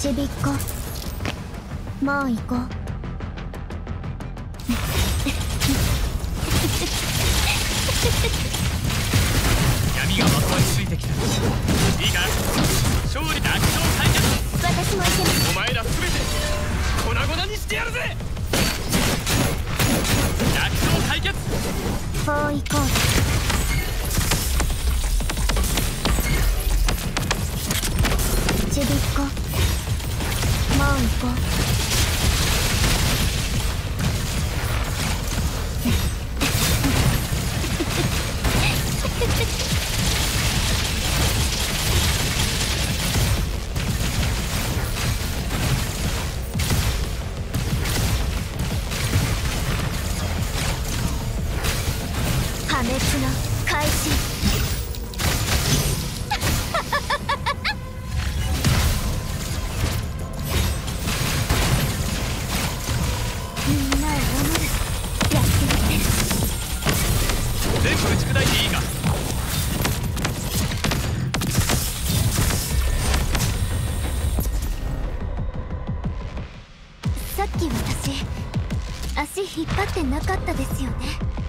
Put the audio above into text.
ちびっこもう行こう。闇がまとわりついてきた。いいか？勝利だ。アクション私も行けますお前ら全て粉々にしてやるぜ。アクション解決。フォー行こうこ破滅の開始。全部打ち砕いていいかさっき私足引っ張ってなかったですよね？